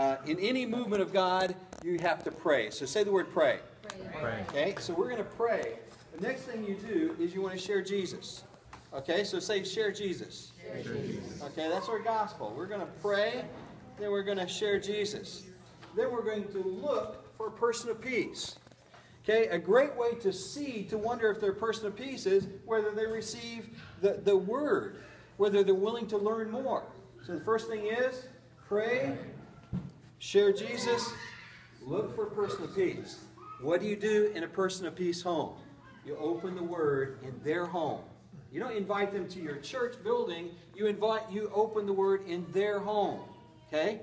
uh, in any movement of God, you have to pray. So say the word pray. Pray. Okay, so we're going to pray. The next thing you do is you want to share Jesus. Okay, so say share Jesus. Okay, that's our gospel. We're going to pray, then we're going to share Jesus. Then we're going to look for a person of peace. Okay, a great way to see, to wonder if they're a person of peace is whether they receive the, the word, whether they're willing to learn more. So the first thing is pray, share Jesus, look for a person of peace. What do you do in a person of peace home? You open the word in their home. You don't invite them to your church building, you invite you open the word in their home. Okay?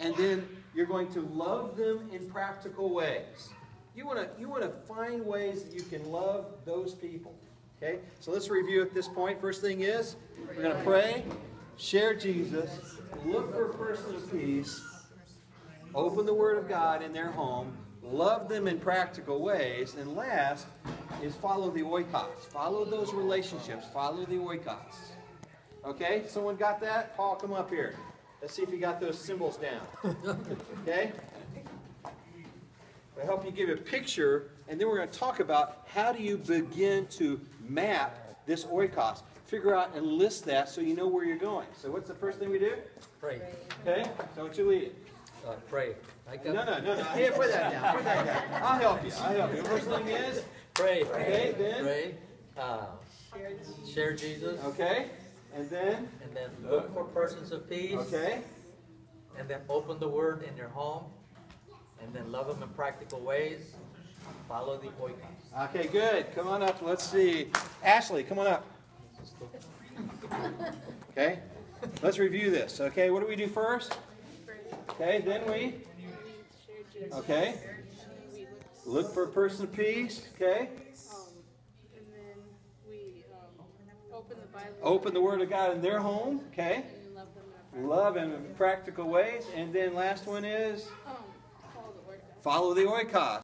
And then you're going to love them in practical ways. You want to you want to find ways that you can love those people. Okay? So let's review at this point. First thing is we're going to pray, share Jesus, look for a person of peace, open the Word of God in their home, love them in practical ways, and last is follow the oikos. Follow those relationships. Follow the oikos. Okay? Someone got that? Paul, come up here. Let's see if you got those symbols down. Okay? I help you give a picture, and then we're going to talk about how do you begin to map this oikos. Figure out and list that so you know where you're going. So what's the first thing we do? Pray. Okay? So what you lead it. Uh, pray. I got No, no, no, no. Here, put that down. Put that down. I'll help you. I'll help you. First thing is, Pray. Okay, then? Pray. Uh, share Jesus. okay, and then, And then look for persons of peace. okay, And then open the word in your home. And then love them in practical ways. Follow the oikos. okay, good. Come on up. Let's see. Ashley, come on up. Okay, let's review this. Okay, what do we do first? Okay, then we, okay, look for a person of peace. Okay, and then we um, open the Bible. open the Word of God in their home. Okay, love in our love in practical ways. And then last one is Um, follow the word. follow the oikos.